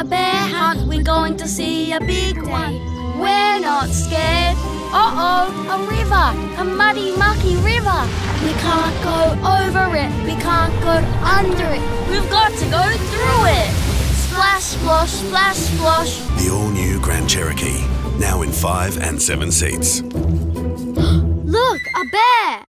a bear hunt, we're going to see a big one. We're not scared. Uh-oh, a river, a muddy, mucky river. We can't go over it, we can't go under it. We've got to go through it. Splash, splosh, splash, splosh. The all new Grand Cherokee, now in five and seven seats. Look, a bear.